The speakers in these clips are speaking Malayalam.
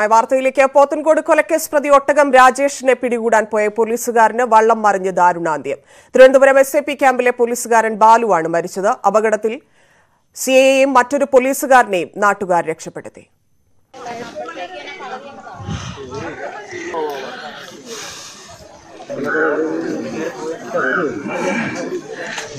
വാർത്തയിലേക്ക് പോത്തൻകോട് കൊലക്കേസ് പ്രതി ഒട്ടകം രാജേഷിനെ പിടികൂടാൻ പോയ പോലീസുകാരന് വള്ളം മറിഞ്ഞ് ദാരുണാന്ത്യം. തിരുവനന്തപുരം എസ് ക്യാമ്പിലെ പോലീസുകാരൻ ബാലുവാണ് മരിച്ചത്. അപകടത്തിൽ സിഐയെയും മറ്റൊരു പോലീസുകാരനെയും നാട്ടുകാർ രക്ഷപ്പെടുത്തി.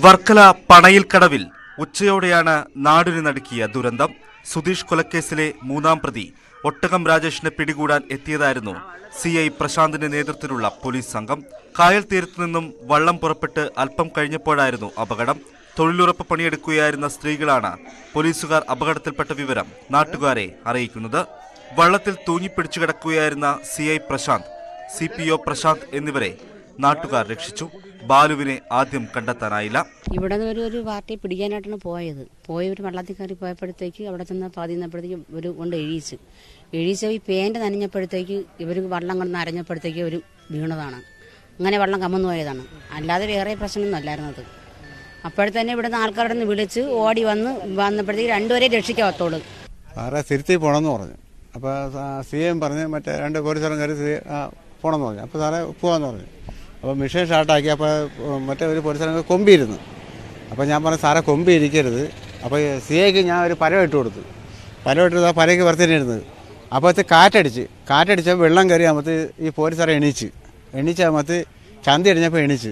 വർക്കല പണയിൽ കടവിൽ ഉച്ചയോടെയാണ് നാടിന് നടുക്കിയ ദുരന്തം. സുധീഷ് കൊലക്കേസിലെ മൂന്നാം പ്രതി ഒട്ടകം രാജേഷിനെ പിടികൂടാൻ എത്തിയതായിരുന്നു സി ഐ പ്രശാന്തിന്റെ നേതൃത്വത്തിലുള്ള പോലീസ് സംഘം. കായൽ തീരത്തു നിന്നും വള്ളം പുറപ്പെട്ട് അല്പം കഴിഞ്ഞപ്പോഴായിരുന്നു അപകടം. തൊഴിലുറപ്പ് പണിയെടുക്കുകയായിരുന്ന സ്ത്രീകളാണ് പോലീസുകാർ അപകടത്തിൽപ്പെട്ട വിവരം നാട്ടുകാരെ അറിയിക്കുന്നത്. വള്ളത്തിൽ തൂങ്ങിപ്പിടിച്ചു കിടക്കുകയായിരുന്ന C I Prashant C P O Prashant എന്നിവരെ നാട്ടുകാർ രക്ഷിച്ചു. ബാലുവിനെ ആദ്യം കണ്ടെത്താനായില്ല. ഇവിടെ നിന്ന് ഒരു ഒരു പാർട്ടിയെ പിടിക്കാനായിട്ടാണ് പോയത്. പോയി ഒരു വെള്ളത്തിൽ കയറി പോയപ്പോഴത്തേക്ക് അവിടെ ചെന്ന് പാതിന്നപ്പോഴത്തേക്ക് ഒരു കൊണ്ട് എഴുതിച്ചു എഴീച്ച് ഈ പേന്റ് നനഞ്ഞപ്പോഴത്തേക്ക് ഇവർ വള്ളം കൊണ്ട് നരഞ്ഞപ്പോഴത്തേക്ക് ഒരു വീണതാണ്. അങ്ങനെ വള്ളം കമന്നു പോയതാണ്. അല്ലാതെ വേറെ പ്രശ്നമൊന്നും അത്. അപ്പോഴത്തന്നെ ഇവിടുന്ന് ആൾക്കാരുടെ നിന്ന് വിളിച്ച് ഓടി വന്ന് വന്നപ്പോഴത്തേക്ക് രണ്ടുപേരെ രക്ഷിക്കാത്തോളൂ. സാറേ തിരുത്തി പോകണമെന്ന് പറഞ്ഞു. അപ്പോൾ സി എം പറഞ്ഞ് മറ്റേ രണ്ട് പോലീസുകാരും കയറി പോകണമെന്ന് പറഞ്ഞു. അപ്പോൾ സാറേ പോകാമെന്ന് പറഞ്ഞു. അപ്പോൾ മെഷീൻ ഷാർട്ടാക്കി അപ്പോൾ മറ്റേ ഒരു പോലീസുകാരൻ കൊമ്പിയിരുന്നു. അപ്പോൾ ഞാൻ പറഞ്ഞു സാറേ കൊമ്പി ഇരിക്കരുത് അപ്പോൾ സി ഞാൻ ഒരു പരം ഇട്ട് കൊടുത്തു. പരം ഇട്ടത് ആ പരയ്ക്ക് വർത്തിനിരുന്നത് അപ്പോഴത്തെ കാറ്റടിച്ച് കാറ്റടിച്ചപ്പോൾ വെള്ളം കയറി അമ്മത്ത് ഈ പോലീസുകാരെ എണീച്ച് എണീച്ചാകുമ്പോൾ ചന്തി അടിഞ്ഞപ്പോൾ എണീച്ച്.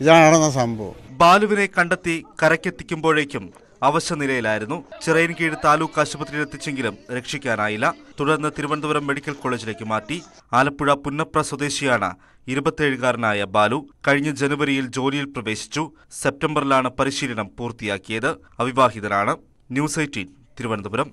ഇതാണ് നടന്ന സംഭവം. ബാലുവിനെ കണ്ടെത്തി കരക്കെത്തിക്കുമ്പോഴേക്കും അവശനിലയിലായിരുന്നു. ചിറയൻകീഴ് താലൂക്ക് ആശുപത്രിയിൽ എത്തിച്ചെങ്കിലും രക്ഷിക്കാനായില്ല. തുടർന്ന് തിരുവനന്തപുരം മെഡിക്കൽ കോളേജിലേക്ക് മാറ്റി ആലപ്പുഴ പുന്നപ്ര സ്വദേശിയാണ് ഇരുപത്തിയേഴുകാരനായ ബാലു. കഴിഞ്ഞ ജനുവരിയിൽ ജോലിയിൽ പ്രവേശിച്ചു. സെപ്റ്റംബറിലാണ് പരിശീലനം പൂർത്തിയാക്കിയത്. അവിവാഹിതനാണ്. News eighteen Thiruvananthapuram.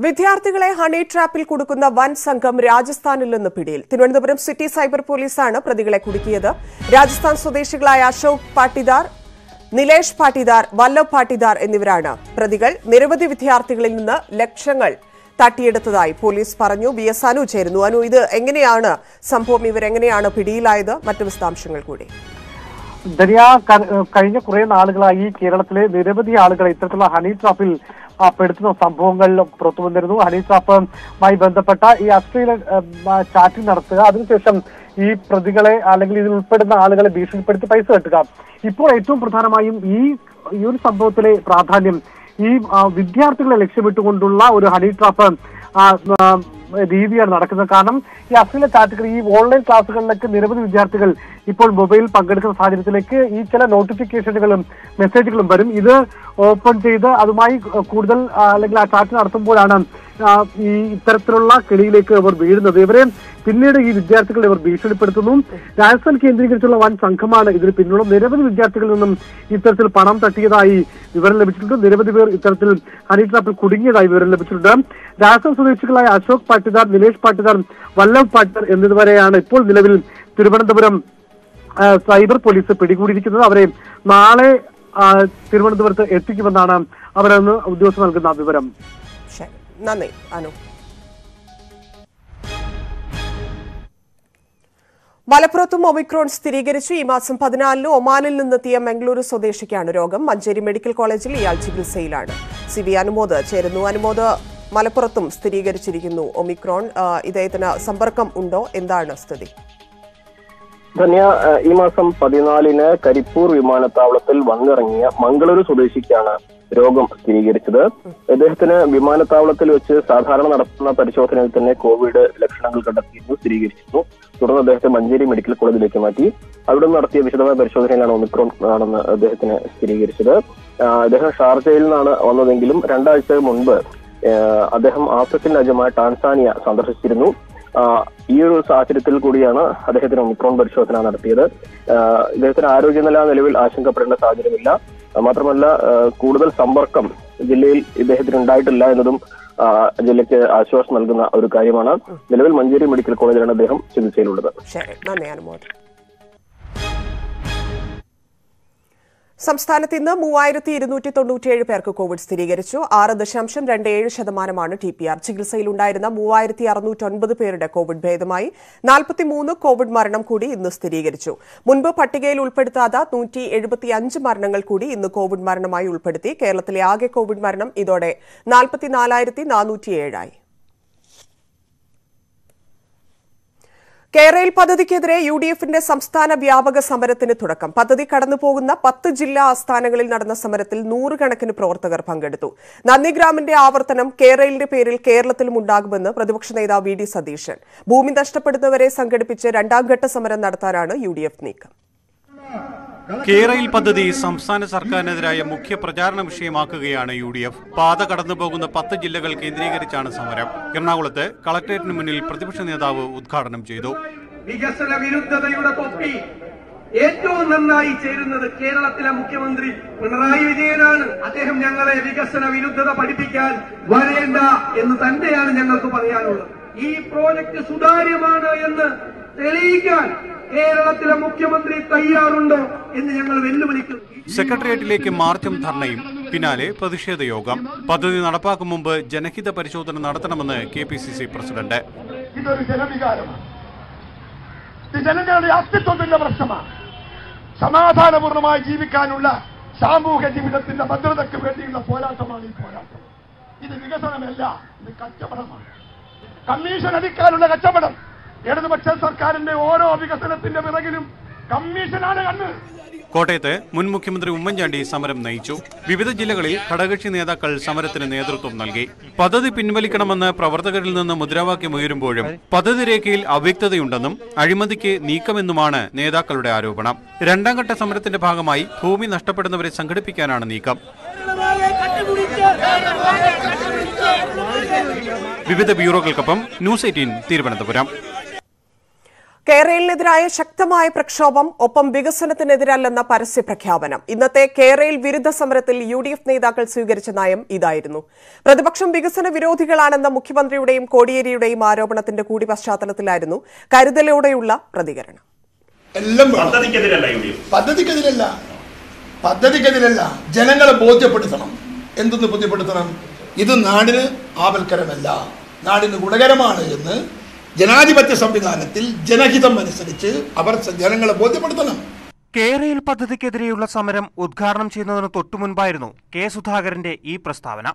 വിദ്യാർത്ഥികളെ ഹണി ട്രാപ്പിൽ കുടുക്കുന്ന വൻ സംഘം രാജസ്ഥാനിൽ നിന്ന് പിടിയിൽ. തിരുവനന്തപുരം സിറ്റി സൈബർ പോലീസാണ് പ്രതികളെ കുടുക്കിയത്. രാജസ്ഥാൻ സ്വദേശികളായ അശോക് പാട്ടിദാർ നിലേഷ് പാട്ടിദാർ വല്ലഭ് പാട്ടിദാർ എന്നിവരാണ്. പ്രതികൾ നിരവധി വിദ്യാർത്ഥികളിൽ നിന്ന് ലക്ഷങ്ങൾ തട്ടിയെടുത്തതായി പോലീസ് പറഞ്ഞു. ബി എസ് അനു ചേരുന്നു. അനു ഇത് എങ്ങനെയാണ് സംഭവം? ഇവരെങ്ങനെയാണ് പിടിയിലായത്? മറ്റു വിശദാംശങ്ങൾ കൂടി. ധനിയ കഴിഞ്ഞ കുറെ നാളുകളായി കേരളത്തിലെ നിരവധി ആളുകൾ ഇത്തരത്തിലുള്ള ഹണി ട്രാപ്പിൽ പെടുത്തുന്ന സംഭവങ്ങൾ പുറത്തു വന്നിരുന്നു. ഹണി ട്രാപ്പുമായി ബന്ധപ്പെട്ട ഈ അശ്ലീല ചാറ്റിംഗ് നടത്തുക. അതിനുശേഷം ഈ പ്രതികളെ അല്ലെങ്കിൽ ഇതിൽ ഉൾപ്പെടുന്ന ആളുകളെ ഭീഷണിപ്പെടുത്തി പൈസ കെട്ടുക. ഇപ്പോൾ ഏറ്റവും പ്രധാനമായും ഈ ഈ ഒരു സംഭവത്തിലെ പ്രാധാന്യം ഈ വിദ്യാർത്ഥികളെ ലക്ഷ്യമിട്ടുകൊണ്ടുള്ള ഒരു ഹണി ട്രാപ്പ് രീതിയാണ് നടക്കുന്നത്. കാരണം ഈ അശ്ലീല ചാറ്റുകൾ ഈ ഓൺലൈൻ ക്ലാസ്സുകളിലേക്ക് നിരവധി വിദ്യാർത്ഥികൾ ഇപ്പോൾ മൊബൈൽ പങ്കെടുക്കുന്ന സാഹചര്യത്തിലേക്ക് ഈ ചില നോട്ടിഫിക്കേഷനുകളും മെസ്സേജുകളും വരും. ഇത് ഓപ്പൺ ചെയ്ത് അതുമായി കൂടുതൽ അല്ലെങ്കിൽ ആ ചാറ്റ് നടത്തുമ്പോഴാണ് ഈ ഇത്തരത്തിലുള്ള കെണിയിലേക്ക് ഇവർ വീഴുന്നത്. ഇവരെ പിന്നീട് ഈ വിദ്യാർത്ഥികളെ ഇവർ ഭീഷണിപ്പെടുത്തുന്നു. രാജസ്ഥാൻ കേന്ദ്രീകരിച്ചുള്ള വൻ സംഘമാണ് ഇതിന് പിന്നുള്ള നിരവധി വിദ്യാർത്ഥികളിൽ നിന്നും ഇത്തരത്തിൽ പണം തട്ടിയതായി വിവരം ലഭിച്ചിട്ടുണ്ട്. നിരവധി പേർ ഇത്തരത്തിൽ ഹണി ട്രാപ്പിൽ കുടുങ്ങിയതായി വിവരം ലഭിച്ചിട്ടുണ്ട്. രാജസ്ഥാൻ സ്വദേശികളായ അശോക് പാട്ടിദാർ നിലേഷ് പാട്ടിദാർ വല്ലഭ് പാട്ടിദാർ എന്നിവരെയാണ് ഇപ്പോൾ നിലവിൽ തിരുവനന്തപുരം സൈബർ പോലീസ് പിടികൂടിയിരിക്കുന്നത് അവരെ നാളെ തിരുവനന്തപുരത്ത് എത്തിക്കുമെന്നാണ് അവരെന്ന് ഉദ്യോഗസ്ഥർ നൽകുന്ന വിവരം. നന്ദി അനു. മലപ്പുറത്തും ഒമിക്രോൺ സ്ഥിരീകരിച്ചു. ഈ മാസം പതിനാലിന് ഒമാനിൽ നിന്നെത്തിയ മംഗളൂരു സ്വദേശിക്കാണ് രോഗം. മഞ്ചേരി മെഡിക്കൽ കോളേജിൽ ഇയാൾ ചികിത്സയിലാണ്. സി വി അനുമോദ് ചേരുന്നു. അനുമോദ് മലപ്പുറത്തും സ്ഥിരീകരിച്ചിരിക്കുന്നു ഒമിക്രോൺ. ഇദ്ദേഹത്തിന് സമ്പർക്കം ഉണ്ടോ? എന്താണ് സ്ഥിതി? ധന്യ ഈ മാസം പതിനാലിന് കരിപ്പൂർ വിമാനത്താവളത്തിൽ വന്നിറങ്ങിയ മംഗളൂരു സ്വദേശിക്കാണ് രോഗം സ്ഥിരീകരിച്ചത്. ഇദ്ദേഹത്തിന് വിമാനത്താവളത്തിൽ വെച്ച് സാധാരണ നടത്തുന്ന പരിശോധനയിൽ തന്നെ കോവിഡ് ലക്ഷണങ്ങൾ കണ്ടെത്തിയിരുന്നു സ്ഥിരീകരിച്ചിരുന്നു. തുടർന്ന് അദ്ദേഹത്തെ മഞ്ചേരി മെഡിക്കൽ കോളേജിലേക്ക് മാറ്റി. അവിടെ നടത്തിയ വിശദമായ പരിശോധനയിലാണ് ഒമിക്രോൺ ആണെന്ന് അദ്ദേഹത്തിന് സ്ഥിരീകരിച്ചത്. അദ്ദേഹം ഷാർജയിൽ നിന്നാണ് വന്നതെങ്കിലും രണ്ടാഴ്ച മുൻപ് അദ്ദേഹം ആഫ്രിക്കൻ രാജ്യമായ ടാൻസാനിയ സന്ദർശിച്ചിരുന്നു. ഈ ഒരു സാഹചര്യത്തിൽ കൂടിയാണ് അദ്ദേഹത്തിന് ഒമിക്രോൺ പരിശോധന നടത്തിയത്. ഇദ്ദേഹത്തിന് ആരോഗ്യനില നിലവിൽ ആശങ്കപ്പെടേണ്ട സാഹചര്യമില്ല. മാത്രമല്ല കൂടുതൽ സമ്പർക്കം ജില്ലയിൽ ഇദ്ദേഹത്തിന് ഉണ്ടായിട്ടില്ല എന്നതും ജില്ലയ്ക്ക് ആശ്വാസം നൽകുന്ന ഒരു കാര്യമാണ്. നിലവിൽ മഞ്ചേരി മെഡിക്കൽ കോളേജിലാണ് അദ്ദേഹം ചികിത്സയിലുള്ളത്. സംസ്ഥാനത്ത് ഇന്ന് മൂവായിരത്തി ഇരുന്നൂറ്റി തൊണ്ണൂറ്റിയേഴ് പേർക്ക് കോവിഡ് സ്ഥിരീകരിച്ചു. ആറ് ദശാംശം രണ്ട് ഏഴ് ശതമാനമാണ് ടി പി ആർ. ചികിത്സയിലുണ്ടായിരുന്ന മൂവായിരത്തി അറുന്നൂറ്റൊൻപത് പേരുടെ കോവിഡ് ഭേദമായി നാൽപ്പത്തിമൂന്ന് കോവിഡ് മരണം കൂടി ഇന്ന് സ്ഥിരീകരിച്ചു. മുൻപ് പട്ടികയിൽ ഉൾപ്പെടുത്താത്ത നൂറ്റി എഴുപത്തി അഞ്ച് മരണങ്ങൾ കൂടി ഇന്ന് കോവിഡ് മരണമായി ഉൾപ്പെടുത്തി. കേരളത്തിലെ ആകെ കോവിഡ് മരണം ഇതോടെ നാൽപ്പത്തിനാലായിരത്തി നാനൂറ്റിയേഴായി കേരയിൽ പദ്ധതിക്കെതിരെ യു ഡി എഫിന്റെ സംസ്ഥാന വ്യാപക സമരത്തിന് തുടക്കം. പദ്ധതി കടന്നുപോകുന്ന പത്ത് ജില്ലാ ആസ്ഥാനങ്ങളിൽ നടന്ന സമരത്തിൽ നൂറുകണക്കിന് പ്രവർത്തകർ പങ്കെടുത്തു. നന്ദിഗ്രാമിന്റെ ആവർത്തനം കേരളിന്റെ പേരിൽ കേരളത്തിലും ഉണ്ടാകുമെന്ന് പ്രതിപക്ഷ നേതാവ് വി ഡി സതീശൻ. ഭൂമി നഷ്ടപ്പെടുന്നവരെ സംഘടിപ്പിച്ച് രണ്ടാംഘട്ട സമരം നടത്താനാണ് യു ഡി എഫ് നീക്കം. കേരയിൽ പദ്ധതി സംസ്ഥാന സർക്കാരിനെതിരായ മുഖ്യ പ്രചാരണ വിഷയമാക്കുകയാണ് യു ഡി എഫ്. പാത കടന്നുപോകുന്ന പത്ത് ജില്ലകൾ കേന്ദ്രീകരിച്ചാണ് സമരം. എറണാകുളത്ത് കളക്ടറേറ്റിന് മുന്നിൽ പ്രതിപക്ഷ നേതാവ് ഉദ്ഘാടനം ചെയ്തു. വികസന വിരുദ്ധതയുടെ തൊപ്പി ഏറ്റവും നന്നായി ചേരുന്നത് കേരളത്തിലെ മുഖ്യമന്ത്രി പിണറായി വിജയനാണ്. അദ്ദേഹം ഞങ്ങളെ വികസന വിരുദ്ധത പഠിപ്പിക്കാൻ വരേണ്ട എന്ന് തന്നെയാണ് ഞങ്ങൾക്ക് പറയാനുള്ളത്. ഈ പ്രോജക്ട് സുതാര്യമാണ് എന്ന് തെളിയിക്കാൻ കേരളത്തിലെ മുഖ്യമന്ത്രി തയ്യാറുണ്ട് എന്ന് ഞങ്ങൾ വെല്ലുവിളിക്കുന്നു. സെക്രട്ടേറിയറ്റിലേക്ക് മാർച്ചും ധർണയും. പിന്നാലെ പ്രതിഷേധ യോഗം. പദ്ധതി നടപ്പാക്കും മുമ്പ് ജനഹിത പരിശോധന നടത്തണമെന്ന് K P C C president. ഇതൊരു ജനവികാരമാണ് ജനങ്ങളുടെ അസ്തിത്വത്തിന്റെ പ്രശ്നമാണ്. സമാധാനപൂർണമായി ജീവിക്കാനുള്ള സാമൂഹ്യ ജീവിതത്തിന്റെ ഭദ്രതയ്ക്ക് വേണ്ടിയുള്ള പോരാട്ടമാണ് ഈ പോരാട്ടം. ഇത് വികസനമല്ല ഇത് കച്ചവടമാണ്. കമ്മീഷൻ അടിക്കാനുള്ള കച്ചവടം. ഇടതുപക്ഷ സർക്കാരിന്റെ ഓരോ വികസനത്തിന്റെ പിറകിലും കമ്മീഷനാണ് കണ്ണ്. കോട്ടയത്ത് മുൻ മുഖ്യമന്ത്രി ഉമ്മൻചാണ്ടി സമരം നയിച്ചു. വിവിധ ജില്ലകളിൽ ഘടകക്ഷി നേതാക്കൾ സമരത്തിന് നേതൃത്വം നൽകി. പദ്ധതി പിൻവലിക്കണമെന്ന് പ്രവർത്തകരിൽ നിന്ന് മുദ്രാവാക്യം ഉയരുമ്പോഴും പദ്ധതി രേഖയിൽ അവ്യക്തതയുണ്ടെന്നും അഴിമതിക്ക് നീക്കമെന്നുമാണ് നേതാക്കളുടെ ആരോപണം. രണ്ടാം ഘട്ട സമരത്തിന്റെ ഭാഗമായി ഭൂമി നഷ്ടപ്പെടുന്നവരെ സംഘടിപ്പിക്കാനാണ് നീക്കം. വിവിധ ബ്യൂറോകൾക്കൊപ്പം ന്യൂസ് എയ്റ്റീൻ തിരുവനന്തപുരം. കേരളിനെതിരായ ശക്തമായ പ്രക്ഷോഭം ഒപ്പം വികസനത്തിനെതിരല്ലെന്ന പരസ്യ പ്രഖ്യാപനം. ഇന്നത്തെ കേരയിൽ വിരുദ്ധ സമരത്തിൽ യു ഡി എഫ് നേതാക്കൾ സ്വീകരിച്ച നയം ഇതായിരുന്നു. പ്രതിപക്ഷം വികസന വിരോധികളാണെന്ന മുഖ്യമന്ത്രിയുടെയും കോടിയേരിയുടെയും ആരോപണത്തിന്റെ കൂടി പശ്ചാത്തലത്തിലായിരുന്നു കരുതലോടെയുള്ള പ്രതികരണം. എല്ലാം പദ്ധതിക്കെതിരല്ല പദ്ധതിക്കെതിരല്ല. പദ്ധതിക്കെതിരല്ല. ജനങ്ങളെ ബോധ്യപ്പെടുത്തണം. എന്തെന്ന് ബോധ്യപ്പെടുത്തണം? ഇത് നാടിന് ആപൽക്കരമല്ല. നാടിന് ഗുണകരമാണ് എന്ന് ജനാധിപത്യ സംവിധാനത്തിൽ ജനഹിതം അനുസരിച്ച് അവർ ജനങ്ങളെ ബോധ്യപ്പെടുത്തണം. കേരയിൽ പദ്ധതിക്കെതിരെയുള്ള സമരം ഉദ്ഘാടനം ചെയ്യുന്നതിന് തൊട്ടുമുൻപായിരുന്നു കെ സുധാകരന്റെ ഈ പ്രസ്താവന.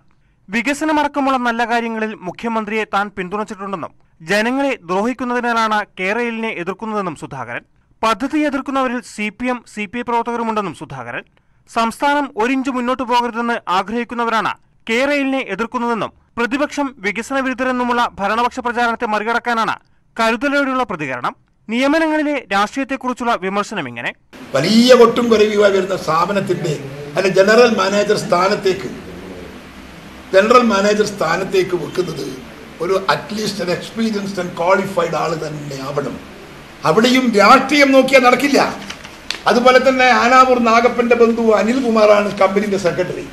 വികസനമടക്കമുള്ള നല്ല കാര്യങ്ങളിൽ മുഖ്യമന്ത്രിയെ താൻ പിന്തുണച്ചിട്ടുണ്ടെന്നും ജനങ്ങളെ ദ്രോഹിക്കുന്നതിനാലാണ് കേരളിനെ എതിർക്കുന്നതെന്നും സുധാകരൻ. പദ്ധതി എതിർക്കുന്നവരിൽ C P M C P I പ്രവർത്തകരുമുണ്ടെന്നും Sudhakaran. സംസ്ഥാനം ഒരിഞ്ച് മുന്നോട്ടു പോകരുതെന്ന് ആഗ്രഹിക്കുന്നവരാണ് കേരളിനെ എതിർക്കുന്നതെന്നും പ്രതിപക്ഷം വികസന വിരുദ്ധരെന്നുമുള്ള ഭരണപക്ഷ പ്രചാരണത്തെ മറികടക്കാനാണ് കരുതലോടെയുള്ള പ്രതികരണം. നിയമനങ്ങളിലെ രാഷ്ട്രീയത്തെക്കുറിച്ചുള്ള വിമർശനം ഇങ്ങനെ. വലിയ ഒട്ടും കുറയുമായി വരുന്ന സ്ഥാപനത്തിന്റെ അല്ലെ ജനറൽ മാനേജർ സ്ഥാനത്തേക്ക് ജനറൽ മാനേജർ സ്ഥാനത്തേക്ക് വെക്കുന്നത് ഒരു at least experienced and qualified ആൾ തന്നെ ആവണം. അവിടെയും രാഷ്ട്രീയം നോക്കിയാൽ നടക്കില്ല. അതുപോലെ തന്നെ ആനാവൂർ നാഗപ്പന്റെ ബന്ധു അനിൽകുമാറാണ് കമ്പനിയുടെ സെക്രട്ടറി.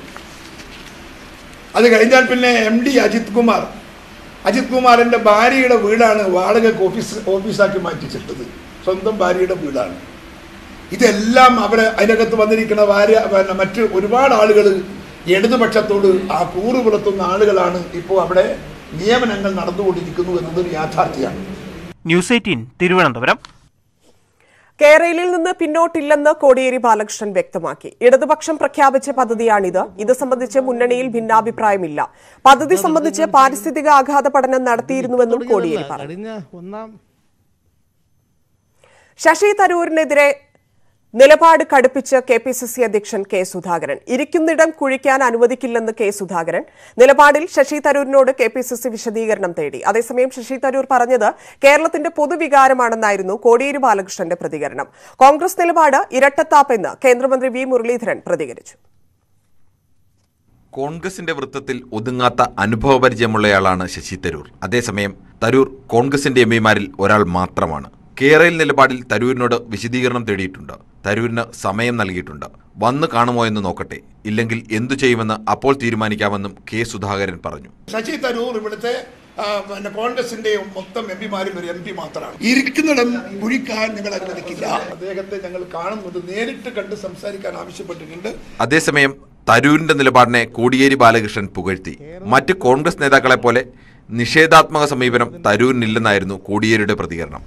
അത് കഴിഞ്ഞാൽ പിന്നെ എം ഡി അജിത് കുമാർ. അജിത് കുമാറിന്റെ ഭാര്യയുടെ വീടാണ് വാടകയ്ക്ക് ഓഫീസ് ഓഫീസാക്കി മാറ്റിച്ചിട്ടത്. സ്വന്തം ഭാര്യയുടെ വീടാണ്. ഇതെല്ലാം അവരെ അതിനകത്ത് വന്നിരിക്കുന്ന ഭാര്യ മറ്റ് ഒരുപാട് ആളുകൾ ഇടതുപക്ഷത്തോട് ആ കൂറ് പുലർത്തുന്ന ആളുകളാണ് ഇപ്പോൾ അവിടെ നിയമനങ്ങൾ നടന്നുകൊണ്ടിരിക്കുന്നു എന്നതൊരു യാഥാർത്ഥ്യമാണ്. News eighteen Thiruvananthapuram. കേരളയിൽ നിന്ന് പിന്നോട്ടില്ലെന്ന് കോടിയേരി ബാലകൃഷ്ണൻ വ്യക്തമാക്കി. ഇടതുപക്ഷം പ്രഖ്യാപിച്ച പദ്ധതിയാണിത്. ഇത് സംബന്ധിച്ച് മുന്നണിയിൽ ഭിന്നാഭിപ്രായമില്ല. പദ്ധതി സംബന്ധിച്ച് പാരിസ്ഥിതിക ആഘാത പഠനം നടത്തിയിരുന്നുവെന്നും കോടിയേരി പറഞ്ഞു. ശശി തരൂരിനെതിരെ നിലപാട് കടുപ്പിച്ച് കെ പി സി സി അധ്യക്ഷൻ കെ സുധാകരൻ. ഇരിക്കുന്നിടം കുഴിക്കാൻ അനുവദിക്കില്ലെന്ന് കെ സുധാകരൻ. നിലപാടിൽ ശശി തരൂരിനോട് കെ പി സി സി വിശദീകരണം തേടി. അതേസമയം ശശി തരൂർ പറഞ്ഞത് കേരളത്തിന്റെ പൊതുവികാരമാണെന്നായിരുന്നു കോടിയേരി ബാലകൃഷ്ണന്റെ പ്രതികരണം. കോൺഗ്രസ് നിലപാട് ഇരട്ടത്താപ്പെന്ന് കേന്ദ്രമന്ത്രി വി മുരളീധരൻ പ്രതികരിച്ചു. കോൺഗ്രസിന്റെ വൃത്തത്തിൽ ഒതുങ്ങാത്ത അനുഭവപരിചയമുള്ളയാളാണ് ശശി തരൂർ. അതേസമയം തരൂർ കോൺഗ്രസിന്റെ എം പിമാരിൽ ഒരാൾ മാത്രമാണ്. കേരള നിലപാടിൽ തരൂരിനോട് വിശദീകരണം തേടിയിട്ടുണ്ട്. തരൂരിന് സമയം നൽകിയിട്ടുണ്ട്. വന്ന് കാണുമോ എന്ന് നോക്കട്ടെ. ഇല്ലെങ്കിൽ എന്തു ചെയ്യുമെന്ന് അപ്പോൾ തീരുമാനിക്കാമെന്നും കെ സുധാകരൻ പറഞ്ഞു. ശശി തരൂർ ഇവിടുത്തെ പിന്നെ കോൺഗ്രസിന്റെ മൊത്തം എം പിമാരിൽ ഒരു എം പി മാത്രമാണ്. ഇരിക്കുന്നിടം കുഴിക്കാൻ ഞങ്ങൾ അനുവദിക്കില്ല. അദ്ദേഹത്തെ ഞങ്ങൾ കാണുന്നത് നേരിട്ട് കണ്ട് സംസാരിക്കാൻ ആവശ്യപ്പെട്ടിട്ടുണ്ട്. അതേസമയം തരൂരിന്റെ നിലപാടിനെ കോടിയേരി ബാലകൃഷ്ണൻ പുകഴ്ത്തി. മറ്റ് കോൺഗ്രസ് നേതാക്കളെ പോലെ നിഷേധാത്മക സമീപനം തരൂരിനില്ലെന്നായിരുന്നു കോടിയേരിയുടെ പ്രതികരണം.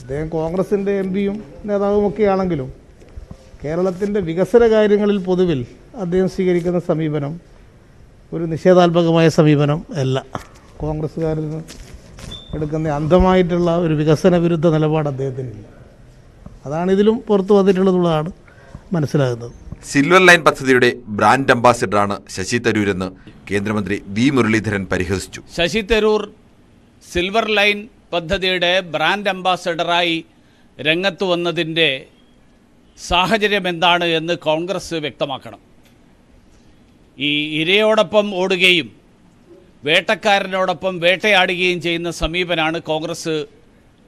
അദ്ദേഹം കോൺഗ്രസിന്റെ എം പിയും നേതാവുമൊക്കെ ആണെങ്കിലും കേരളത്തിന്റെ വികസന കാര്യങ്ങളിൽ പൊതുവിൽ അദ്ദേഹം സ്വീകരിക്കുന്ന സമീപനം ഒരു നിഷേധാത്മകമായ സമീപനം അല്ല. കോൺഗ്രസ്സുകാരിൽ നിന്ന് എടുക്കുന്ന അന്ധമായിട്ടുള്ള ഒരു വികസന വിരുദ്ധ നിലപാട് അദ്ദേഹത്തിനില്ല. അതാണ് ഇതിലും പുറത്തു വന്നിട്ടുള്ളതാണ് മനസ്സിലാകുന്നത്. സിൽവർ ലൈൻ പദ്ധതിയുടെ ബ്രാൻഡ് അംബാസിഡറാണ് ശശി തരൂരെന്ന് കേന്ദ്രമന്ത്രി വി മുരളീധരൻ പരിഹസിച്ചു. ശശി തരൂർ സിൽവർ ലൈൻ പദ്ധതിയുടെ ബ്രാൻഡ് അംബാസഡറായി രംഗത്ത് വന്നതിന്റെ സാഹചര്യം എന്താണ് എന്ന് കോൺഗ്രസ് വ്യക്തമാക്കണം. ഈ ഇരയോടൊപ്പം ഓടുകയും വേട്ടക്കാരനോടൊപ്പം വേട്ടയാടുകയും ചെയ്യുന്ന സമീപനാണ് കോൺഗ്രസ്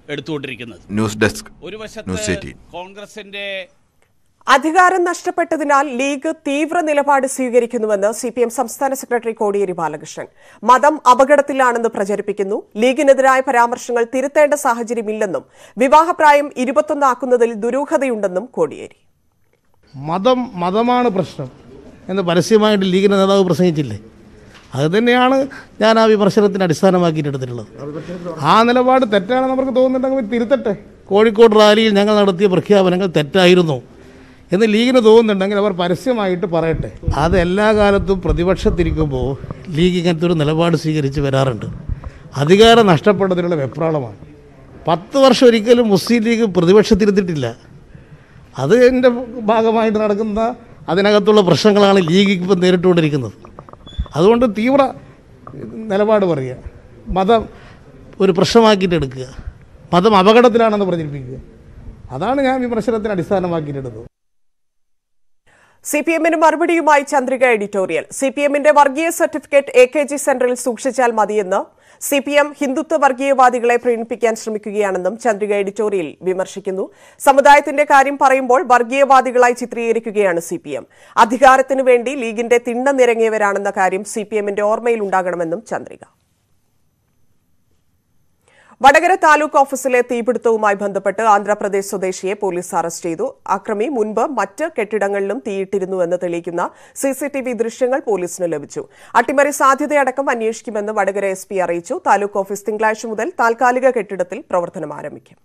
എടുത്തുകൊണ്ടിരിക്കുന്നത്. ന്യൂസ് ഡെസ്ക് ഒരു വശത്ത് കോൺഗ്രസിന്റെ അധികാരം നഷ്ടപ്പെട്ടതിനാൽ ലീഗ് തീവ്ര നിലപാട് സ്വീകരിക്കുന്നുവെന്ന് സി പി എം സംസ്ഥാന സെക്രട്ടറി കോടിയേരി ബാലകൃഷ്ണൻ. മതം അപകടത്തിലാണെന്ന് പ്രചരിപ്പിക്കുന്നു. ലീഗിനെതിരായ പരാമർശങ്ങൾ തിരുത്തേണ്ട സാഹചര്യമില്ലെന്നും വിവാഹപ്രായം ഇരുപത്തൊന്നാക്കുന്നതിൽ ദുരൂഹതയുണ്ടെന്നും കോടിയേരി. മതം മതമാണ് പ്രശ്നം എന്ന് പരസ്യമായിട്ട് ലീഗിന്റെ നേതാവ് പ്രസംഗിച്ചില്ലേ? അത് തന്നെയാണ് ഞാൻ ആ വിമർശനത്തിന് അടിസ്ഥാനമാക്കിയിട്ട് ആ നിലപാട് തെറ്റാണെന്ന് നമുക്ക് തോന്നുന്നുണ്ടെങ്കിൽ തിരുത്തട്ടെ. കോഴിക്കോട് റാലിയിൽ ഞങ്ങൾ നടത്തിയ പ്രഖ്യാപനങ്ങൾ തെറ്റായിരുന്നു. എന്ന് ലീഗിന് തോന്നുന്നുണ്ടെങ്കിൽ അവർ പരസ്യമായിട്ട് പറയട്ടെ. അത് എല്ലാ കാലത്തും പ്രതിപക്ഷത്തിരിക്കുമ്പോൾ ലീഗ് ഇങ്ങനത്തെ ഒരു നിലപാട് സ്വീകരിച്ച് വരാറുണ്ട്. അധികാരം നഷ്ടപ്പെട്ടതിനുള്ള വെപ്രാളമാണ്. പത്ത് വർഷം ഒരിക്കലും മുസ്ലിം ലീഗ് പ്രതിപക്ഷത്തിരുത്തിട്ടില്ല അത് എന്റെ ഭാഗമായിട്ട് നടക്കുന്ന അതിനകത്തുള്ള പ്രശ്നങ്ങളാണ് ലീഗ് ഇപ്പം നേരിട്ടുകൊണ്ടിരിക്കുന്നത്. അതുകൊണ്ട് തീവ്ര നിലപാട് പറയുക. മതം ഒരു പ്രശ്നമാക്കിയിട്ട് എടുക്കുക. മതം അപകടത്തിലാണെന്ന് പ്രചരിപ്പിക്കുക അതാണ് ഞാൻ വിമർശനത്തിന് അടിസ്ഥാനമാക്കിയിട്ടെടുത്തത് സി പി എമ്മിന് മറുപടിയുമായി ചന്ദ്രിക എഡിറ്റോറിയൽ. സി പി എമ്മിന്റെ വർഗീയ സർട്ടിഫിക്കറ്റ് എ കെ ജി സെന്ററിൽ സൂക്ഷിച്ചാൽ മതിയെന്ന് സി പി എം ഹിന്ദുത്വ വർഗീയവാദികളെ പ്രീണിപ്പിക്കാൻ ശ്രമിക്കുകയാണെന്നും ചന്ദ്രിക എഡിറ്റോറിയൽ വിമർശിക്കുന്നു. സമുദായത്തിന്റെ കാര്യം പറയുമ്പോൾ വർഗീയവാദികളായി ചിത്രീകരിക്കുകയാണ് സി പി എം അധികാരത്തിനു വേണ്ടി ലീഗിന്റെ തിണ്ണ നിരങ്ങിയവരാണെന്ന കാര്യം സി പി എമ്മിന്റെ ഓർമ്മയിലുണ്ടാകണമെന്നും ചന്ദ്രിക. വടകര താലൂക്ക് ഓഫീസിലെ തീപിടുത്തവുമായി ബന്ധപ്പെട്ട് ആന്ധ്രാപ്രദേശ് സ്വദേശിയെ പോലീസ് അറസ്റ്റ് ചെയ്തു. അക്രമി മുൻപ് മറ്റ് കെട്ടിടങ്ങളിലും തീയിട്ടിരുന്നുവെന്ന് തെളിയിക്കുന്ന സിസിടിവി ദൃശ്യങ്ങൾ പോലീസിന് ലഭിച്ചു. അട്ടിമറി സാധ്യതയടക്കം അന്വേഷിക്കുമെന്ന് വടകര എസ് അറിയിച്ചു. താലൂക്ക് ഓഫീസ് തിങ്കളാഴ്ച മുതൽ താൽക്കാലിക കെട്ടിടത്തിൽ പ്രവർത്തനം ആരംഭിക്കും.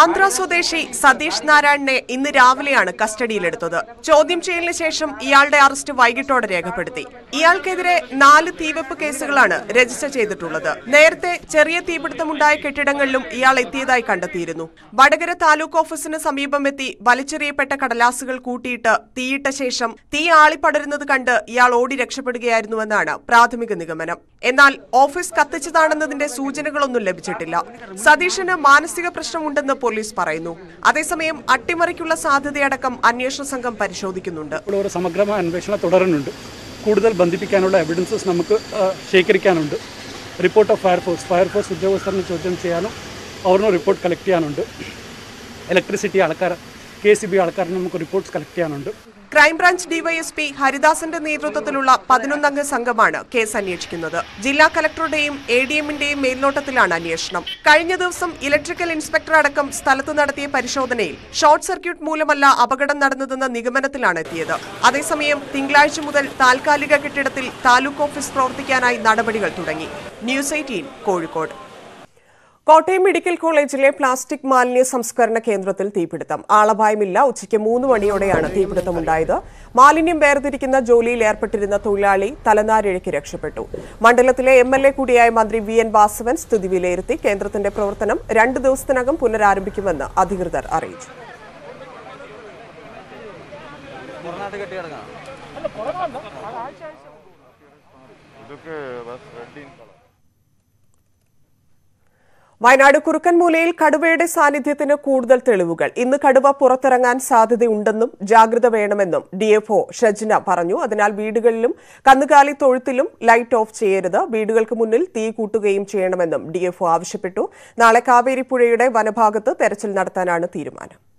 ആന്ധ്ര സ്വദേശി സതീഷ് നാരായണനെ ഇന്ന് രാവിലെയാണ് കസ്റ്റഡിയിലെടുത്തത്. ചോദ്യം ചെയ്യലിന് ശേഷം ഇയാളുടെ അറസ്റ്റ് വൈകിട്ടോടെ രേഖപ്പെടുത്തി. ഇയാൾക്കെതിരെ നാല് തീവെപ്പ് കേസുകളാണ് രജിസ്റ്റർ ചെയ്തിട്ടുള്ളത്. നേരത്തെ ചെറിയ തീപിടുത്തമുണ്ടായ കെട്ടിടങ്ങളിലും ഇയാൾ എത്തിയതായി കണ്ടെത്തിയിരുന്നു. വടകര താലൂക്ക് ഓഫീസിന് സമീപം എത്തി വലിച്ചെറിയപ്പെട്ട കടലാസുകൾ കൂട്ടിയിട്ട് തീയിട്ട ശേഷം തീ ആളിപ്പടരുന്നത് കണ്ട് ഇയാൾ ഓടി രക്ഷപ്പെടുകയായിരുന്നുവെന്നാണ് പ്രാഥമിക നിഗമനം. എന്നാൽ ഓഫീസ് കത്തിച്ചതാണെന്നതിന്റെ സൂചനകളൊന്നും ലഭിച്ചിട്ടില്ല. സതീഷിന് മാനസിക പ്രശ്നമുണ്ടെന്ന് പോലീസ് പറയുന്നു. അതേസമയം അട്ടിമറിക്കുള്ള സാധ്യതയടക്കം അന്വേഷണ സംഘം പരിശോധിക്കുന്നുണ്ട്. സമഗ്രമായ അന്വേഷണം തുടരുന്നുണ്ട് കൂടുതൽ ബന്ധിപ്പിക്കാനുള്ള എവിഡൻസസ് നമുക്ക് ശേഖരിക്കാനുണ്ട്. Report of fire force fire force ഉദ്യോഗസ്ഥരെ ചോദ്യം ചെയ്യാനും അവരുടെ റിപ്പോർട്ട് കളക്ട് ചെയ്യാനുണ്ട്. ഇലക്ട്രിസിറ്റി ആൾക്കാർ കെ സി ബി ആൾക്കാരെ നമുക്ക് റിപ്പോർട്ട്സ് കളക്ട് ചെയ്യാനുണ്ട്. ക്രൈംബ്രാഞ്ച് ഡിവൈഎസ്പി ഹരിദാസന്റെ നേതൃത്വത്തിലുള്ള പതിനൊന്നംഗ സംഘമാണ് കേസ് അന്വേഷിക്കുന്നത്. ജില്ലാ കലക്ടറുടെയും എ ഡി എമ്മിന്റെയും മേൽനോട്ടത്തിലാണ് അന്വേഷണം. കഴിഞ്ഞ ദിവസം ഇലക്ട്രിക്കൽ ഇൻസ്പെക്ടർ അടക്കം സ്ഥലത്ത് നടത്തിയ പരിശോധനയിൽ ഷോർട്ട് സർക്യൂട്ട് മൂലമല്ല അപകടം നടന്നതെന്ന നിഗമനത്തിലാണ് എത്തിയത്. അതേസമയം തിങ്കളാഴ്ച മുതൽ താൽക്കാലിക കെട്ടിടത്തിൽ താലൂക്ക് ഓഫീസ് പ്രവർത്തിക്കാനായി നടപടികൾ തുടങ്ങി. News eighteen Kozhikode. Kottayam medical കോളേജിലെ പ്ലാസ്റ്റിക് മാലിന്യ സംസ്കരണ കേന്ദ്രത്തിൽ തീപിടുത്തം. ആളപായമില്ല. ഉച്ചയ്ക്ക് മൂന്ന് മണിയോടെയാണ് തീപിടുത്തമുണ്ടായത്. മാലിന്യം വേർതിരിക്കുന്ന ജോലിയിൽ ഏർപ്പെട്ടിരുന്ന തൊഴിലാളി തലനാരിഴയ്ക്ക് രക്ഷപ്പെട്ടു. മണ്ഡലത്തിലെ എം എൽ എ കൂടിയായ മന്ത്രി വി എൻ വാസവൻ സ്ഥിതി വിലയിരുത്തി കേന്ദ്രത്തിന്റെ പ്രവർത്തനം രണ്ട് ദിവസത്തിനകം പുനരാരംഭിക്കുമെന്ന് അധികൃതർ അറിയിച്ചു. വയനാട് കുറുക്കൻമൂലയിൽ കടുവയുടെ സാന്നിധ്യത്തിന് കൂടുതൽ തെളിവുകൾ. ഇന്ന് കടുവ പുറത്തിറങ്ങാൻ സാധ്യതയുണ്ടെന്നും ജാഗ്രത വേണമെന്നും ഡിഎഫ്ഒ ഷജ്ന പറഞ്ഞു. അതിനാൽ വീടുകളിലും കന്നുകാലി തൊഴുത്തിലും ലൈറ്റ് ഓഫ് ചെയ്യരുത്. വീടുകൾക്ക് മുന്നിൽ തീ കൂട്ടുകയും ചെയ്യണമെന്നും ഡിഎഫ്ഒ ആവശ്യപ്പെട്ടു. നാളെ കാവേരി പുഴയുടെ വനഭാഗത്ത് തെരച്ചിൽ നടത്താനാണ് തീരുമാനം.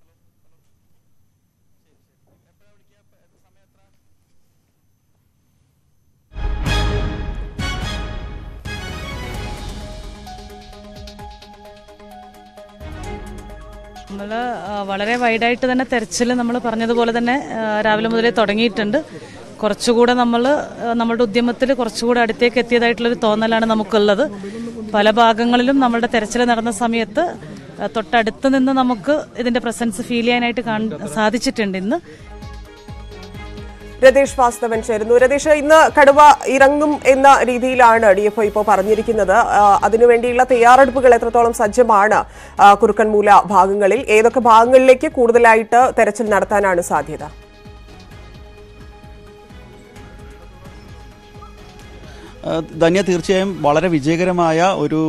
നമ്മൾ വളരെ വൈഡായിട്ട് തന്നെ തെരച്ചിൽ നമ്മൾ പറഞ്ഞതുപോലെ തന്നെ രാവിലെ മുതലേ തുടങ്ങിയിട്ടുണ്ട്. കുറച്ചുകൂടെ നമ്മൾ നമ്മുടെ ഉദ്യമത്തിൽ കുറച്ചുകൂടെ അടുത്തേക്ക് എത്തിയതായിട്ടുള്ളൊരു തോന്നലാണ് നമുക്കുള്ളത്. പല ഭാഗങ്ങളിലും നമ്മളുടെ തെരച്ചിൽ നടന്ന സമയത്ത് തൊട്ടടുത്ത് നിന്ന് നമുക്ക് ഇതിന്റെ പ്രസൻസ് ഫീൽ ചെയ്യാനായിട്ട് സാധിച്ചിട്ടുണ്ട് ഇന്ന്. രതീഷ് വാസ്തവൻ ചേരുന്നു. രതീഷ് ഇന്ന് കടുവ ഇറങ്ങും എന്ന രീതിയിലാണ് ഡി എഫ് ഇപ്പോൾ പറഞ്ഞിരിക്കുന്നത്. അതിനുവേണ്ടിയുള്ള തയ്യാറെടുപ്പുകൾ എത്രത്തോളം സജ്ജമാണ് കുറുക്കൻമൂല ഭാഗങ്ങളിൽ? ഏതൊക്കെ ഭാഗങ്ങളിലേക്ക് കൂടുതലായിട്ട് തെരച്ചിൽ നടത്താനാണ് സാധ്യത? ധന്യ തീർച്ചയായും വളരെ വിജയകരമായ ഒരു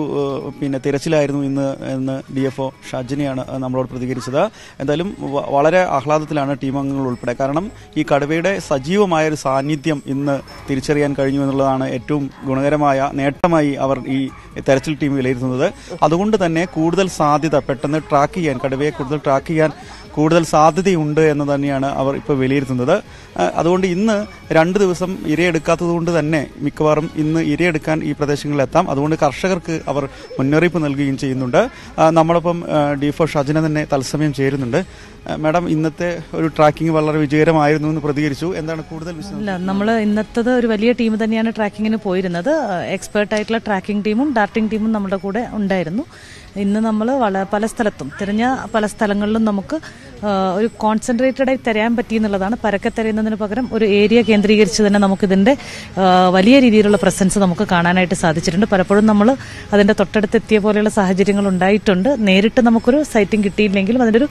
പിന്നെ തിരച്ചിലായിരുന്നു ഇന്ന് എന്ന് ഡി എഫ് ഒ ഷാജിനെയാണ് നമ്മളോട് പ്രതികരിച്ചത്. എന്തായാലും വളരെ ആഹ്ലാദത്തിലാണ് ടീം അംഗങ്ങൾ ഉൾപ്പെടെ. കാരണം ഈ കടുവയുടെ സജീവമായ ഒരു സാന്നിധ്യം ഇന്ന് തിരിച്ചറിയാൻ കഴിഞ്ഞു എന്നുള്ളതാണ് ഏറ്റവും ഗുണകരമായ നേട്ടമായി അവർ ഈ തെരച്ചിൽ ടീം വിലയിരുത്തുന്നത്. അതുകൊണ്ട് തന്നെ കൂടുതൽ സാധ്യത പെട്ടെന്ന് ട്രാക്ക് ചെയ്യാൻ കടുവയെ കൂടുതൽ ട്രാക്ക് ചെയ്യാൻ കൂടുതൽ സാധ്യതയുണ്ട് എന്ന് തന്നെയാണ് അവർ ഇപ്പോൾ വിലയിരുത്തുന്നത്. അതുകൊണ്ട് ഇന്ന് രണ്ട് ദിവസം ഇരയെടുക്കാത്തത് കൊണ്ട് തന്നെ മിക്കവാറും ഇന്ന് ഇരയെടുക്കാൻ ഈ പ്രദേശങ്ങളിലെത്താം. അതുകൊണ്ട് കർഷകർക്ക് അവർ മുന്നറിയിപ്പ് നൽകുകയും ചെയ്യുന്നുണ്ട്. നമ്മളിപ്പം ഡിഫോ ഷജിന തന്നെ തത്സമയം ചേരുന്നുണ്ട്. മാഡം ഇന്നത്തെ ഒരു ട്രാക്കിംഗ് വളരെ വിജയകരമായിരുന്നു എന്ന് പ്രതികരിച്ചു. എന്താണ് കൂടുതൽ അല്ല നമ്മൾ ഇന്നത്തത് ഒരു വലിയ ടീം തന്നെയാണ് ട്രാക്കിങ്ങിന് പോയിരുന്നത്. എക്സ്പേർട്ട് ആയിട്ടുള്ള ട്രാക്കിംഗ് ടീമും ഡാർട്ടിംഗ് ടീമും നമ്മുടെ കൂടെ ഉണ്ടായിരുന്നു. ഇന്ന് നമ്മൾ പല സ്ഥലത്തും തിരഞ്ഞ പല സ്ഥലങ്ങളിലും നമുക്ക് ഒരു കോൺസെൻട്രേറ്റഡ് ആയി തരാൻ പറ്റി എന്നുള്ളതാണ് പരക്കെ തരയുന്നതിന് പകരം ഒരു ഏരിയ കേന്ദ്രീകരിച്ച് തന്നെ നമുക്കിതിന്റെ ആ, വലിയ രീതിയിലുള്ള പ്രസൻസ് നമുക്ക് കാണാനായിട്ട് സാധിച്ചിട്ടുണ്ട്. പലപ്പോഴും നമ്മൾ അതിന്റെ തൊട്ടടുത്ത് എത്തിയ പോലെയുള്ള സാഹചര്യങ്ങൾ ഉണ്ടായിട്ടുണ്ട്. നേരിട്ട് നമുക്കൊരു സൈറ്റിംഗ് കിട്ടിയില്ലെങ്കിലും അതിന്റെ ഒരു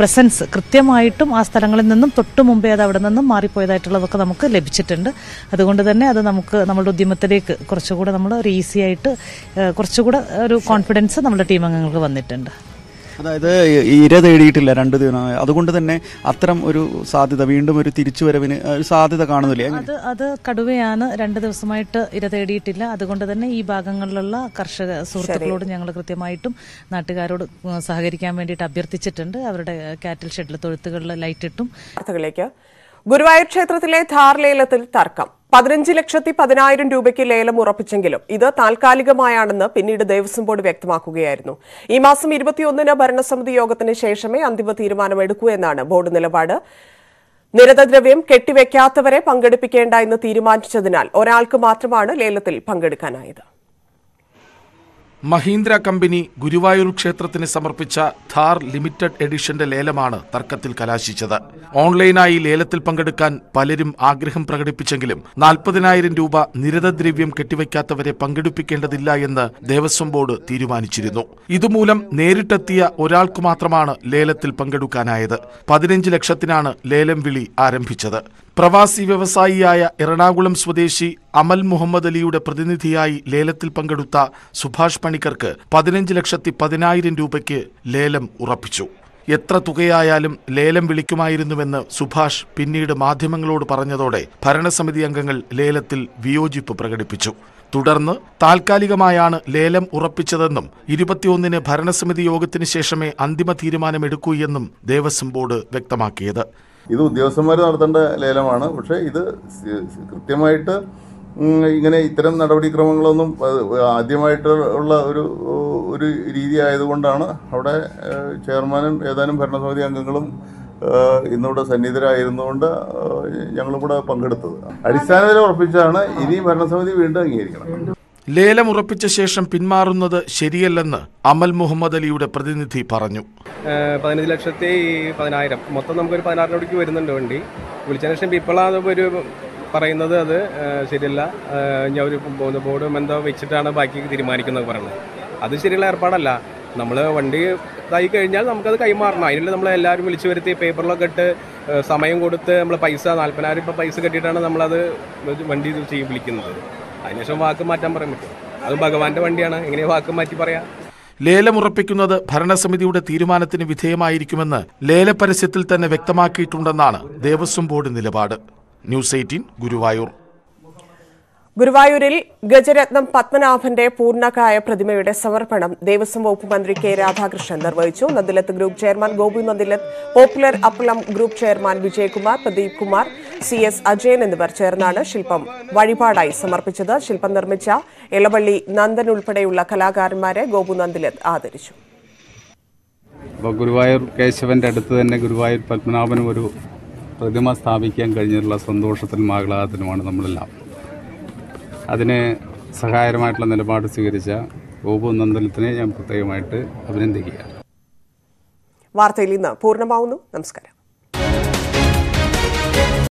പ്രസൻസ് കൃത്യമായിട്ടും ആ സ്ഥലങ്ങളിൽ നിന്നും തൊട്ട് മുമ്പേ അത് അവിടെ നിന്നും മാറിപ്പോയതായിട്ടുള്ളതൊക്കെ നമുക്ക് ലഭിച്ചിട്ടുണ്ട്. അതുകൊണ്ട് തന്നെ അത് നമുക്ക് നമ്മുടെ ഉദ്യമത്തിലേക്ക് കുറച്ചുകൂടെ നമ്മൾ ഒരു ഈസി ആയിട്ട് കുറച്ചുകൂടെ ഒരു കോൺഫിഡൻസ് നമ്മുടെ ടീം അംഗങ്ങൾക്ക് വന്നിട്ടുണ്ട്. അതായത് ഇര തേടിയിട്ടില്ല രണ്ട് ദിവസം അതുകൊണ്ട് തന്നെ അത്തരം ഒരു സാധ്യത വീണ്ടും ഒരു തിരിച്ചുവരവിന് ഒരു സാധ്യത കാണുന്നില്ല? അത് അത് കടുവയാണ് രണ്ട് ദിവസമായിട്ട് ഇര തേടിയിട്ടില്ല. അതുകൊണ്ട് തന്നെ ഈ ഭാഗങ്ങളിലുള്ള കർഷക സുഹൃത്തുക്കളോട് ഞങ്ങൾ കൃത്യമായിട്ടും നാട്ടുകാരോട് സഹകരിക്കാൻ വേണ്ടിയിട്ട് അഭ്യർത്ഥിച്ചിട്ടുണ്ട്. അവരുടെ കാറ്റിൽ ഷെഡിൽ തൊഴുത്തുകളിൽ ലൈറ്റ് ഇട്ടും ഗുരുവായൂർ ക്ഷേത്രത്തിലെ ധാർലേലത്തിൽ തർക്കം. പതിനഞ്ച് ലക്ഷത്തി പതിനായിരം രൂപയ്ക്ക് ലേലം ഉറപ്പിച്ചെങ്കിലും ഇത് താൽക്കാലികമായാണെന്ന് പിന്നീട് ദേവസ്വം ബോർഡ് വ്യക്തമാക്കുകയായിരുന്നു. ഈ മാസം ഇരുപത്തിയൊന്നിന് ഭരണസമിതി യോഗത്തിന് ശേഷമേ അന്തിമ തീരുമാനമെടുക്കൂ എന്നാണ് ബോർഡ് നിലപാട്. നിരതദ്രവ്യം കെട്ടിവെക്കാത്തവരെ പങ്കെടുപ്പിക്കേണ്ട എന്ന് തീരുമാനിച്ചതിനാൽ ഒരാൾക്ക് മാത്രമാണ് ലേലത്തിൽ പങ്കെടുക്കാനായത്. മഹീന്ദ്ര കമ്പനി ഗുരുവായൂർ ക്ഷേത്രത്തിന് സമർപ്പിച്ച ഥാർ ലിമിറ്റഡ് എഡിഷന്റെ ലേലമാണ് തർക്കത്തിൽ കലാശിച്ചത്. ഓൺലൈനായി ലേലത്തിൽ പങ്കെടുക്കാൻ പലരും ആഗ്രഹം പ്രകടിപ്പിച്ചെങ്കിലും നാൽപ്പതിനായിരം രൂപ നിരതദ്രവ്യം കെട്ടിവയ്ക്കാത്തവരെ പങ്കെടുപ്പിക്കേണ്ടതില്ല എന്ന് ദേവസ്വം ബോർഡ് തീരുമാനിച്ചിരുന്നു. ഇതുമൂലം നേരിട്ടെത്തിയ ഒരാൾക്കു മാത്രമാണ് ലേലത്തിൽ പങ്കെടുക്കാനായത്. പതിനഞ്ച് ലക്ഷത്തിനാണ് ലേലം വിളി ആരംഭിച്ചത്. പ്രവാസി വ്യവസായിയായ എറണാകുളം സ്വദേശി അമൽ മുഹമ്മദ് അലിയുടെ പ്രതിനിധിയായി ലേലത്തിൽ പങ്കെടുത്ത സുഭാഷ് പണിക്കർക്ക് പതിനഞ്ച് ലക്ഷത്തി പതിനായിരം രൂപയ്ക്ക് ലേലം ഉറപ്പിച്ചു. എത്ര തുകയായാലും ലേലം വിളിക്കുമായിരുന്നുവെന്ന് സുഭാഷ് പിന്നീട് മാധ്യമങ്ങളോട് പറഞ്ഞതോടെ ഭരണസമിതി അംഗങ്ങൾ ലേലത്തിൽ വിയോജിപ്പ് പ്രകടിപ്പിച്ചു. തുടർന്ന് താൽക്കാലികമായാണ് ലേലം ഉറപ്പിച്ചതെന്നും ഇരുപത്തിയൊന്നിന് ഭരണസമിതി യോഗത്തിന് ശേഷമേ അന്തിമ തീരുമാനമെടുക്കൂ എന്നും ദേവസ്വം ബോർഡ് വ്യക്തമാക്കിയത്. ഇത് ഉദ്യോഗസ്ഥന്മാർ നടത്തേണ്ട ലേലമാണ്. പക്ഷേ ഇത് കൃത്യമായിട്ട് ഇങ്ങനെ ഇത്തരം നടപടിക്രമങ്ങളൊന്നും ആദ്യമായിട്ടുള്ള ഒരു ഒരു രീതി ആയതുകൊണ്ടാണ് അവിടെ ചെയർമാനും ഏതാനും ഭരണസമിതി അംഗങ്ങളും ഇന്നിവിടെ സന്നിഹിതരായിരുന്നുകൊണ്ട് ഞങ്ങളും കൂടെ പങ്കെടുത്തത്. അടിസ്ഥാനത്തിൽ ഉറപ്പിച്ചാണ് ഇനി ഭരണസമിതി വീണ്ടും അംഗീകരിക്കണം. ലേലം ഉറപ്പിച്ച ശേഷം പിന്മാറുന്നത് ശരിയല്ലെന്ന് അമൽ മുഹമ്മദ് അലിയുടെ പ്രതിനിധി പറഞ്ഞു. പതിനഞ്ച് ലക്ഷത്തി പതിനായിരം. മൊത്തം നമുക്കൊരു പതിനാറ് കോടിക്ക് വരുന്നുണ്ട് വണ്ടി. വിളിച്ചതിന് ശേഷം ഇപ്പോഴാണ് ഒരു പറയുന്നത് അത് ശരിയല്ല. ഞാൻ ഒരു ബോർഡ് എന്തോ വെച്ചിട്ടാണ് ബാക്കി തീരുമാനിക്കുന്നത് പറയുന്നത്. അത് ശരിയുള്ള ഏർപ്പാടല്ല. നമ്മൾ വണ്ടി ഇതായി കഴിഞ്ഞാൽ നമുക്കത് കൈമാറണം. അതിനുള്ള നമ്മൾ എല്ലാവരും വിളിച്ചു വരുത്തി പേപ്പറിലൊക്കെ ഇട്ട് സമയം കൊടുത്ത് നമ്മൾ പൈസ നാൽപ്പതിനായിരം ഇപ്പം പൈസ കെട്ടിയിട്ടാണ് നമ്മളത് വണ്ടി ചെയ്യും വിളിക്കുന്നത്. അതിനുശേഷം വാക്ക് മാറ്റാൻ പറയാൻ പറ്റും അത് ഭഗവാന്റെ വണ്ടിയാണ്. എങ്ങനെ വാക്ക് മാറ്റി പറയാം? ലേലമുറപ്പിക്കുന്നത് ഭരണസമിതിയുടെ തീരുമാനത്തിന് വിധേയമായിരിക്കുമെന്ന് ലേലപരസ്യത്തിൽ തന്നെ വ്യക്തമാക്കിയിട്ടുണ്ടെന്നാണ് ദേവസ്വം ബോർഡ് നിലപാട്. News eighteen Guruvayur. ഗുരുവായൂരിൽ ഗജരത്നം പത്മനാഭന്റെ പൂർണകായ പ്രതിമയുടെ സമർപ്പണം ദേവസ്വം വകുപ്പ് മന്ത്രി കെ രാധാകൃഷ്ണൻ നിർവഹിച്ചു. Nandilath group chairman Gopu Nandilath popular Appalam group chairman Vijayakumar Pradeep Kumar C S Ajayan എന്നിവർ ചേർന്നാണ് ശില്പം വഴിപാടായി സമർപ്പിച്ചത്. ശില്പം നിർമ്മിച്ച എളവള്ളി നന്ദൻ ഉൾപ്പെടെയുള്ള കലാകാരന്മാരെ ഗോപു നന്ദിലത്ത് ആദരിച്ചു. ഗുരുവായൂർ കേശവന്റെ അടുത്ത് തന്നെ ഗുരുവായൂർ പത്മനാഭനും ഒരു പ്രതിമ സ്ഥാപിക്കാൻ കഴിഞ്ഞിട്ടുള്ള സന്തോഷത്തിനും ആഹ്ലാദത്തിനുമാണ് നമ്മളെല്ലാം. അതിന് സഹായകരമായിട്ടുള്ള നിലപാട് സ്വീകരിച്ച ഗോപു നന്ദനത്തിനെ ഞാൻ പ്രത്യേകമായിട്ട് അഭിനന്ദിക്കുക. വാർത്തയിൽ ഇന്ന് പൂർണമാവുന്നു. നമസ്കാരം.